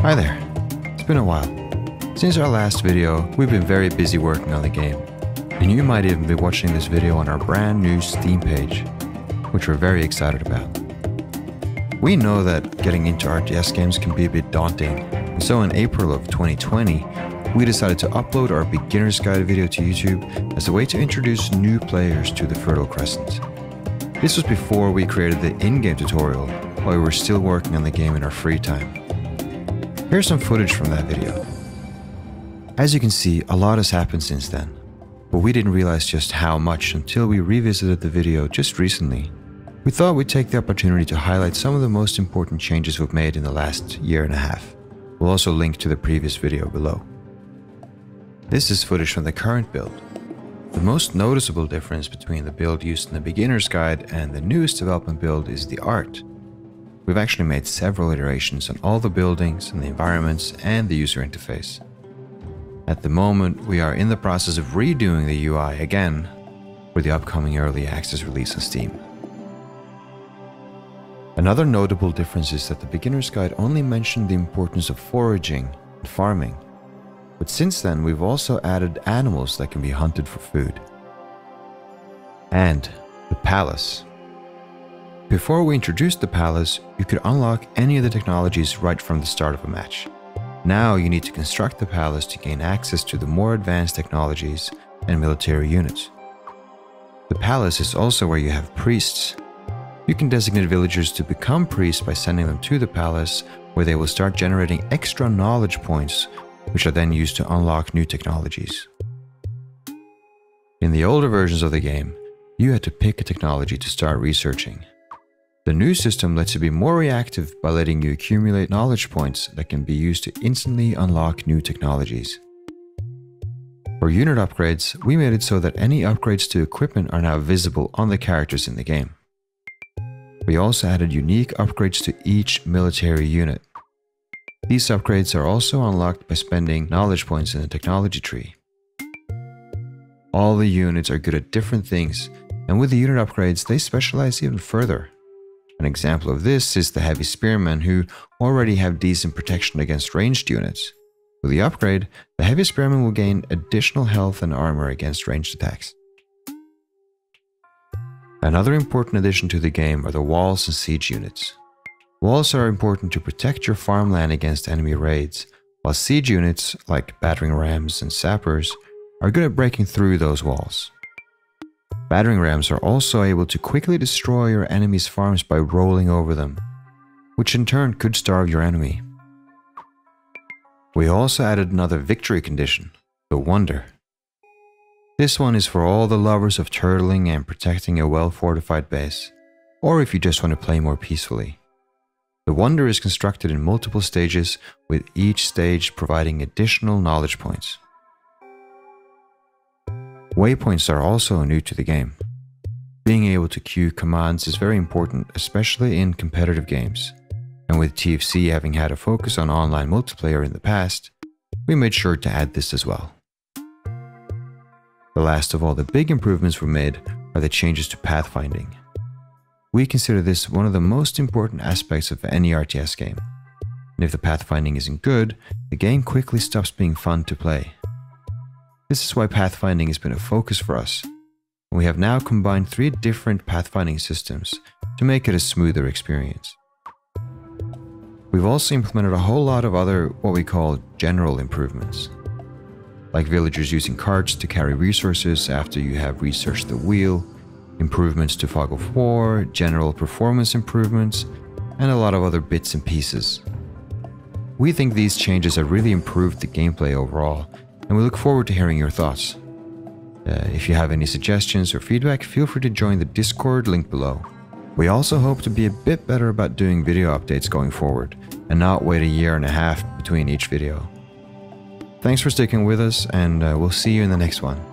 Hi there. It's been a while. Since our last video, we've been very busy working on the game. And you might even be watching this video on our brand new Steam page, which we're very excited about. We know that getting into RTS games can be a bit daunting, and so in April of 2020, we decided to upload our beginner's guide video to YouTube as a way to introduce new players to the Fertile Crescent. This was before we created the in-game tutorial, while we were still working on the game in our free time. Here's some footage from that video. As you can see, a lot has happened since then, but we didn't realize just how much until we revisited the video just recently. We thought we'd take the opportunity to highlight some of the most important changes we've made in the last year and a half. We'll also link to the previous video below. This is footage from the current build. The most noticeable difference between the build used in the beginner's guide and the newest development build is the art. We've actually made several iterations on all the buildings and the environments and the user interface. At the moment, we are in the process of redoing the UI again for the upcoming early access release on Steam. Another notable difference is that the beginner's guide only mentioned the importance of foraging and farming, but since then we've also added animals that can be hunted for food. And the palace. Before we introduced the palace, you could unlock any of the technologies right from the start of a match. Now you need to construct the palace to gain access to the more advanced technologies and military units. The palace is also where you have priests. You can designate villagers to become priests by sending them to the palace, where they will start generating extra knowledge points, which are then used to unlock new technologies. In the older versions of the game, you had to pick a technology to start researching. The new system lets you be more reactive by letting you accumulate knowledge points that can be used to instantly unlock new technologies. For unit upgrades, we made it so that any upgrades to equipment are now visible on the characters in the game. We also added unique upgrades to each military unit. These upgrades are also unlocked by spending knowledge points in the technology tree. All the units are good at different things, and with the unit upgrades, they specialize even further. An example of this is the Heavy Spearmen, who already have decent protection against ranged units. With the upgrade, the Heavy Spearmen will gain additional health and armor against ranged attacks. Another important addition to the game are the walls and siege units. Walls are important to protect your farmland against enemy raids, while siege units, like battering rams and sappers, are good at breaking through those walls. Battering rams are also able to quickly destroy your enemy's farms by rolling over them, which in turn could starve your enemy. We also added another victory condition, the Wonder. This one is for all the lovers of turtling and protecting a well-fortified base, or if you just want to play more peacefully. The Wonder is constructed in multiple stages, with each stage providing additional knowledge points. Waypoints are also new to the game. Being able to queue commands is very important, especially in competitive games. And with TFC having had a focus on online multiplayer in the past, we made sure to add this as well. The last of all the big improvements we made are the changes to pathfinding. We consider this one of the most important aspects of any RTS game. And if the pathfinding isn't good, the game quickly stops being fun to play. This is why pathfinding has been a focus for us. And we have now combined three different pathfinding systems to make it a smoother experience. We've also implemented a whole lot of other what we call general improvements, like villagers using carts to carry resources after you have researched the wheel, improvements to Fog of War, general performance improvements, and a lot of other bits and pieces. We think these changes have really improved the gameplay overall and we look forward to hearing your thoughts. Uh, if you have any suggestions or feedback, feel free to join the Discord link below. We also hope to be a bit better about doing video updates going forward and not wait a year and a half between each video. Thanks for sticking with us, and uh, we'll see you in the next one.